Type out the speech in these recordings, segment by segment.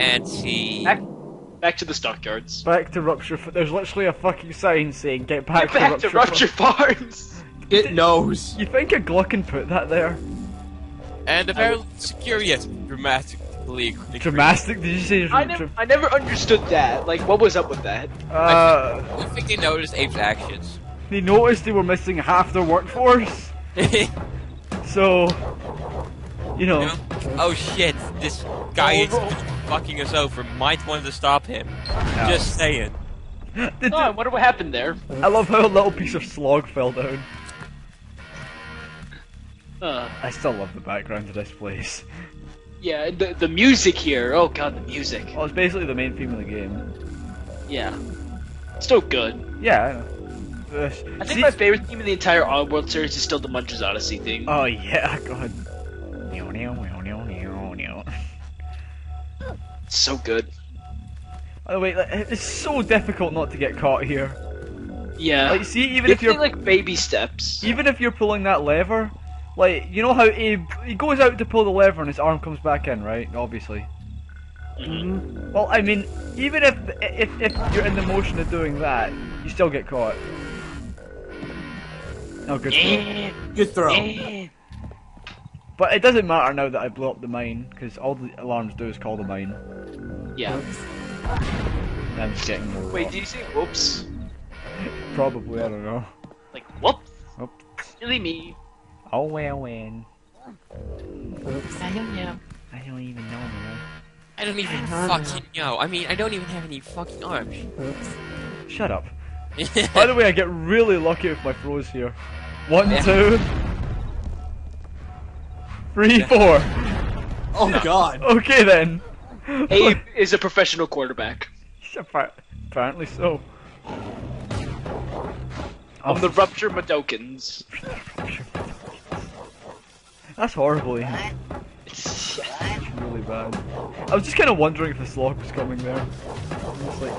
and see. Back, back to the stockyards. Back to Rupture. There's literally a fucking sign saying "Get back, Get back to to Rupture." Rupture Farms. It knows. You think a Gluck can put that there? And apparently security has dramatically increased. Dramatic? Did you say? I never, I never understood that. Like, what was up with that? Uh, I think they noticed Abe's actions. they noticed they were missing half their workforce, so you know. know? Oh shit, this guy is fucking us over. Might want to stop him. Just saying. Did Oh, I wonder what happened there. I love how a little piece of slog fell down. Uh, I still love the background of this place. yeah, the the music here. Oh god, the music. Well, it's basically the main theme of the game. Yeah, still good. Yeah. I. Uh, I think see- my favorite theme in the entire Oddworld series is still the Munch's Oddysee theme. Oh yeah, God. It's so good. By the way, like, it's so difficult not to get caught here. Yeah. Like, see, even you if you're take, like baby steps. even if you're pulling that lever, like you know how Abe he goes out to pull the lever and his arm comes back in, right? Obviously. Mhm. Well, I mean, even if if if you're in the motion of doing that, you still get caught. Oh, good. throw. Good throw. But it doesn't matter now that I blew up the mine because all the alarms do is call the mine. Yeah. And I'm just getting more. Wait, rock. did you say whoops? Probably I don't know. Like whoops? Oops. Really me? Oh well, when I don't know. I don't even know, man. I don't even fucking know. I mean, I don't even have any fucking arms. Shut up. By the way, I get really lucky with my throws here. One, Yeah. two, three, four. Oh god. Okay then. Abe is a professional quarterback. Apparently so. Of the Rupture Mudokons. That's horrible, Ian. It's, It's really bad. I was just kind of wondering if the slog was coming there. I'm like,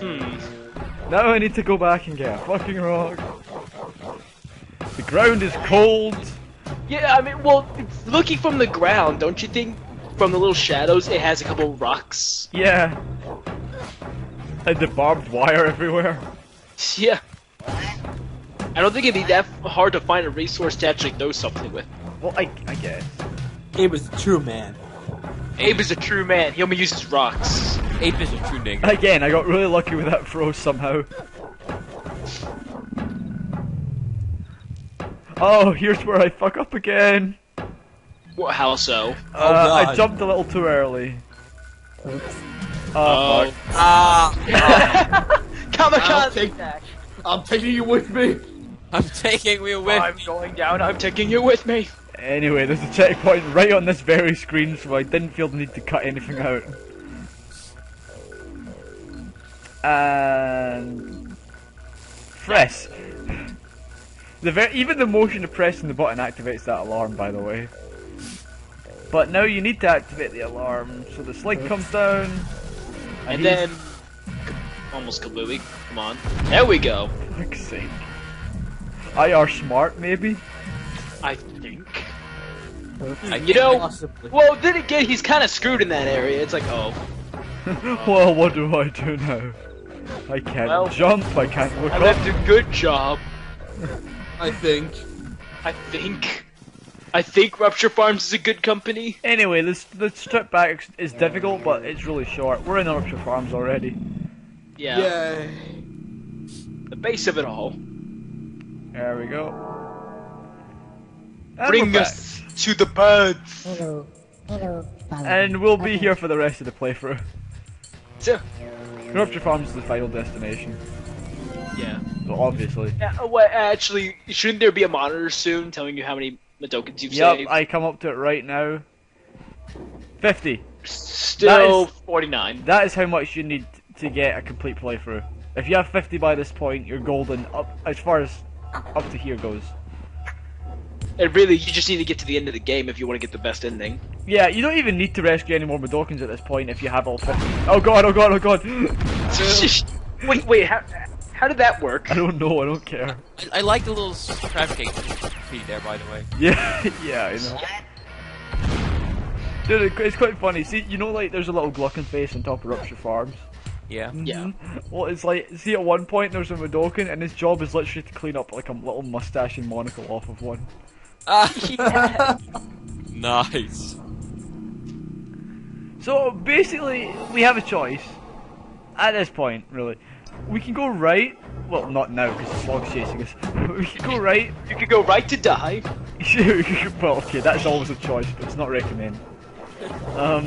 hmm. now I need to go back and get a fucking rock. The ground is cold. Yeah, I mean, well, looking from the ground, don't you think? From the little shadows, it has a couple rocks. Yeah. And the barbed wire everywhere. Yeah. I don't think it'd be that hard to find a resource to actually throw something with. Well, I, I guess. Abe is a true man. Abe is a true man. He only uses rocks. Abe is a true nigga. Again, I got really lucky with that throw somehow. Oh, here's where I fuck up again. What, how so? Uh, I jumped a little too early. Oh, Oh. fuck. Ah, Kamikaze take- attack. I'm taking you with me. I'm taking you with me! I'm me. going down. I'm taking you with me. Anyway, there's a checkpoint right on this very screen, so I didn't feel the need to cut anything out. And press. The ver- even the motion of pressing the button activates that alarm, by the way. But now you need to activate the alarm, so the slide comes down. And he's- then, almost kablooey. Come on. There we go. For fuck's sake. IR smart, maybe? I think. I You know, Possibly. well, then again, he's kind of screwed in that area. It's like, oh, well, what do I do now? I can't Well, jump, I can't look I up. left a good job. I think. I think. I think Rupture Farms is a good company. Anyway, this the trip back is difficult, but it's really short. We're in Orchard Farms already. Yeah. Yay. The base of it all. There we go. And Bring we're us to the birds. Hello. Hello. back. And we'll be here for the rest of the playthrough. So, Orchard Farms is the final destination. yeah. Obviously. Yeah, uh, what, actually, shouldn't there be a monitor soon telling you how many Mudokons you've Yep, saved? I come up to it right now. 50. Still That 49. That is how much you need to get a complete playthrough. If you have 50 by this point, you're golden up as far as up to here goes. And really, you just need to get to the end of the game if you want to get the best ending. Yeah, you don't even need to rescue any more Mudokons at this point if you have all 50. Oh god, oh god, oh god! wait, wait, how, how did that work? I don't know, I don't care. I, I like the little traffic tree there, by the way. Yeah, yeah, I know. Dude, it's quite funny. See, you know, like there's a little Glukkon face on top of Rupture Farms. Yeah. Mm-hmm. Yeah. Well, it's like, see, at one point there's a Mudokon, and his job is literally to clean up like a little mustache and monocle off of one. Ah. yeah. Nice. So basically, we have a choice. At this point, really, we can go right. Well, not now because the slog's chasing us. we can go right. You could go right to die. well, okay, that's always a choice, but it's not recommended. Um,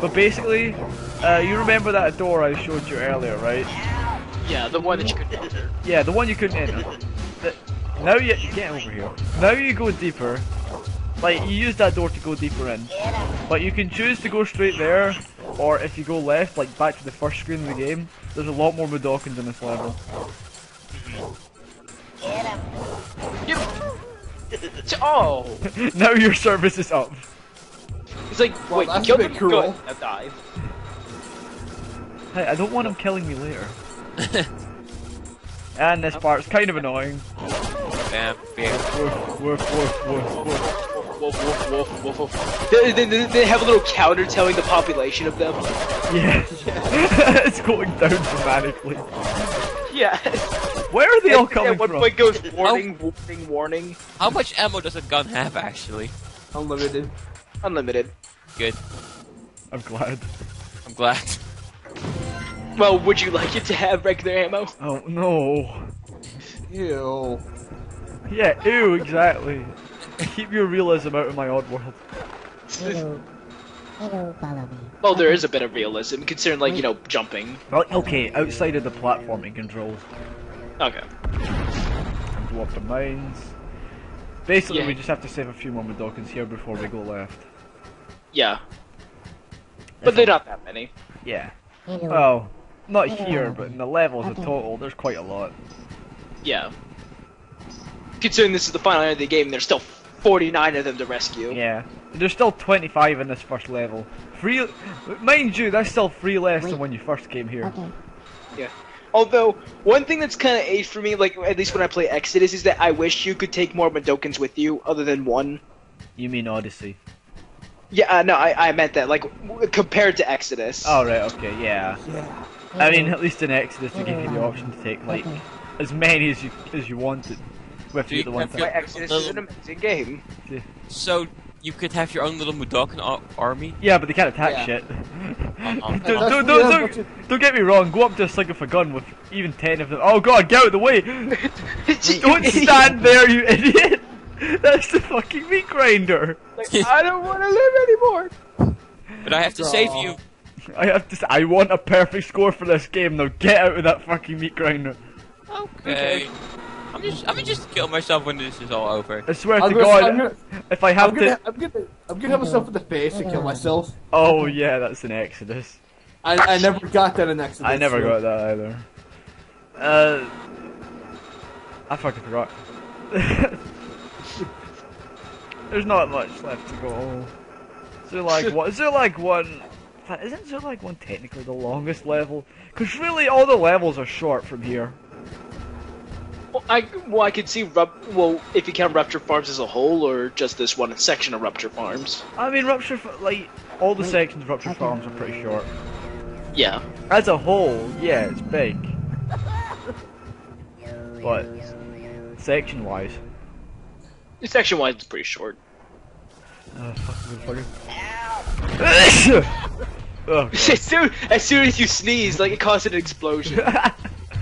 but basically, uh, you remember that door I showed you earlier, right? Yeah, the one that you couldn't enter. Yeah, the one you couldn't enter. The, now you get over here. Now you go deeper. Like you use that door to go deeper in, but you can choose to go straight there, or if you go left, like back to the first screen of the game. There's a lot more Mudokons in this level. Oh! now your service is up. He's like, Well, wait, that's you a bit him? cruel. Good. Now die. Hey, I don't want him killing me later. and this part's kind of annoying. Bam, bam. Woof, woof, woof, woof, woof. Woof, woof, woof, woof, woof. They, they, they- they have a little counter telling the population of them. Yeah. it's going down dramatically. Yeah. Where are they all coming At one from? point goes warning, warning, warning. How much ammo does a gun have, actually? Unlimited. Unlimited. Good. I'm glad. I'm glad. Well, would you like it to have regular ammo? Oh no. Ew. Yeah, ew, exactly. Keep your realism out of my odd world. Hello. Hello, follow me. Well, there is a bit of realism, considering, like, you know, jumping. Well, okay, outside of the platforming controls, Okay. go up the mines. Basically, Yeah. we just have to save a few more Mudokons here before we go left. Yeah. But they're not that many. Yeah. Hello. Well, not here, but in the levels in total, there's quite a lot. Yeah. Considering this is the final end of the game, there's still 49 of them to rescue. Yeah. There's still 25 in this first level. Three, mind you, that's still three less than when you first came here. Okay. Although, one thing that's kind of aged for me, like, at least when I play Exoddus, is that I wish you could take more Mudokons with you, other than one. You mean Oddysee? Yeah, uh, no, I, I meant that, like, w- compared to Exoddus. Oh right, okay, yeah. Yeah. I mean, at least in Exoddus, they give you the option to take like Okay. as many as you as you wanted. With Do you you the one have Why time. your- Exoddus is an amazing game. So, you could have your own little Mudokon ar- army? Yeah, but they can't attack Yeah. shit. Uh-uh. don't, don't, don't, don't, don't get me wrong. Go up to a Slig of a gun with even ten of them. Oh god, get out of the way! Don't stand there, you idiot! That's the fucking meat grinder. Like, I don't want to live anymore. But I have to save you. I have to. s- I want a perfect score for this game. Now get out of that fucking meat grinder. Okay. I'm just, I'm gonna just kill myself when this is all over. I swear I'm to gonna, God, I'm gonna, if I have I'm gonna. I'm gonna, I'm gonna have myself in the face and kill myself. Oh yeah, that's an Exoddus. I, I never got that in Exoddus. I never so- got that either. Uh, I fucking forgot. There's not much left to go. Is there like what? Is there like one? Isn't there like one technically the longest level? Because really, all the levels are short from here. Well, I, well, I could see, rup- well, if you count Rupture Farms as a whole, or just this one section of Rupture Farms. I mean, Rupture, like all the sections of Rupture Farms are pretty short. Yeah. As a whole, yeah, it's big. But section-wise, Section-wise, it's pretty short. uh, fucking motherfucker. oh, God. As soon, as soon as you sneeze, like, it causes an explosion.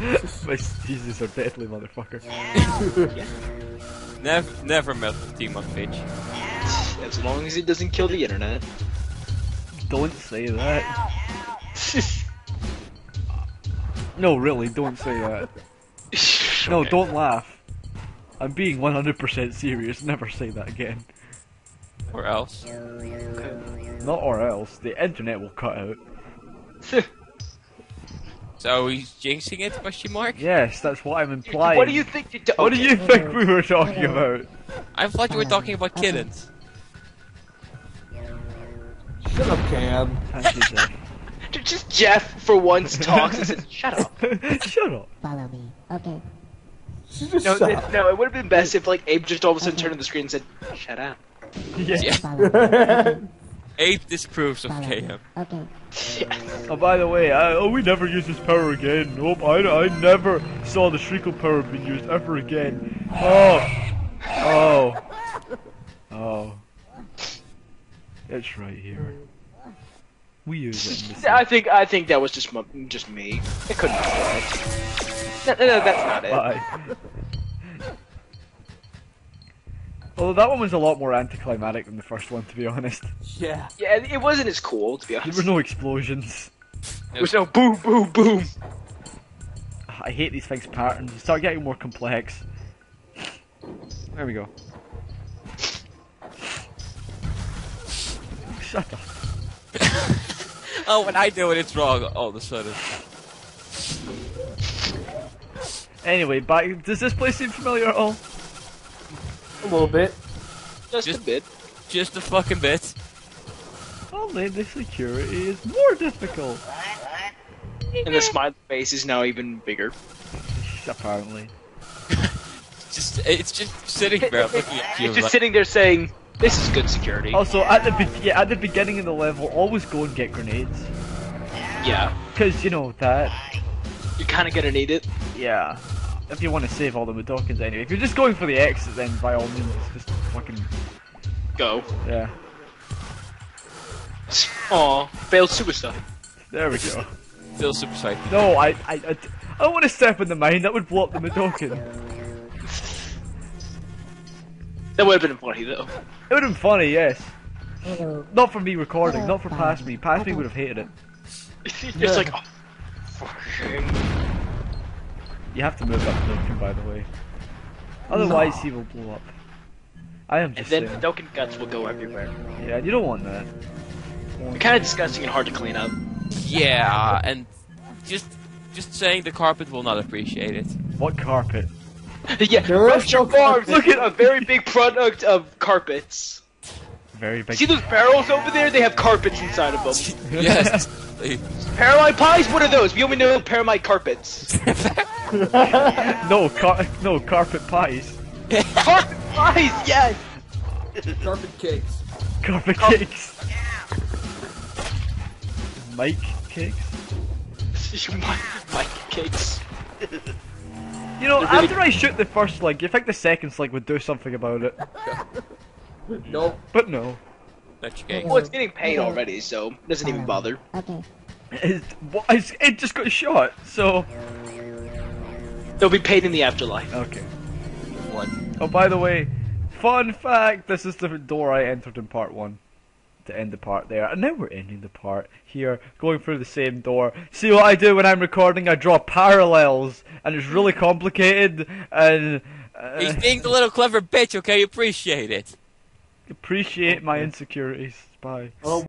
My sneezes are deadly, motherfucker. Never, never met the team on Twitch. as long as it doesn't kill the internet. Don't say that. No, really, don't say that. No, Okay. don't laugh. I'm being 100% serious. Never say that again. Or else. Not or else. The internet will cut out. So he's jinxing it? Question mark? Yes, that's what I'm implying. What do you think you do? What do you think we were talking about? I thought you were talking about kittens. Shut up, Cam. Thank you, Jeff. Just Jeff, for once, talks and says, shut up. Shut up. Follow me. Okay. Just No, shut it, up. no, it would have been best if, like, Abe just all of a sudden turned on the screen and said, shut up. Yeah. Yeah. Follow me. Eight disproves of KM. Okay. Oh, by the way, I, oh, we never use this power again. Nope, I, I never saw the Shrykull power being used ever again. Oh, oh, oh. It's right here. We use it. In I think I think that was just mu- just me. It couldn't be that. No, no, no, that's not it. Bye. Although that one was a lot more anticlimactic than the first one, to be honest. Yeah. Yeah, it wasn't as cool to be honest. There were no explosions. There was no boom, boom, boom. I hate these things patterns. They start getting more complex. There we go. Shut up. Oh, when I do it, it's wrong all of a sudden. Anyway, back. Does this place seem familiar at all? A little bit. Just, Just- a bit. Just a fucking bit. Only the security is more difficult. And the smiley face is now even bigger. Apparently. Just it's just sitting there looking at you. It's just like, sitting there saying, "This is good security." Also, at the be- yeah, at the beginning of the level, always go and get grenades. Yeah, Cause you know that. you're kind of gonna need it. Yeah. If you want to save all the Mudokons anyway. If you're just going for the exit, then by all means, just fucking Go. yeah. Aw, failed suicide. There we go. Failed super psyched. No, I, I, I, I don't want to step in the mine. That would blow up the Mudokon. That would have been funny though. It would have been funny, yes. Not for me recording, not for past me. Past me would have hated it. it's like, oh, fucking. You have to move that Mudokon, by the way. Otherwise, he will blow up. I am just. And just then saying. Doken guts will go everywhere. Yeah, you don't want that. They're kind of disgusting and hard to clean up. Yeah, and just just saying the carpet will not appreciate it. What carpet? yeah, There is Rupture no Farms. Look at a very big product of carpets. Very big. See those barrels over there? They have carpets inside of them. yes. Paramite pies? What are those? We only know Paramite carpets. no, car- no carpet pies. Carpet pies, yes. Carpet cakes. Carpet cakes. Mike cakes. Mike, Mike cakes. You know, They're really- after I shoot the first Slig, you think the second Slig would do something about it. Nope. But no. That's your Well, it's getting paid already, so it doesn't even bother. Okay. It, it just got shot, so... They'll be paid in the afterlife. Okay. What? Oh, by the way, fun fact, this is the door I entered in part one. To end the part there. And now we're ending the part here, going through the same door. See what I do when I'm recording? I draw parallels, and it's really complicated, and... Uh, He's being the little clever bitch, okay? Appreciate it. Appreciate my insecurities. Bye. Oh,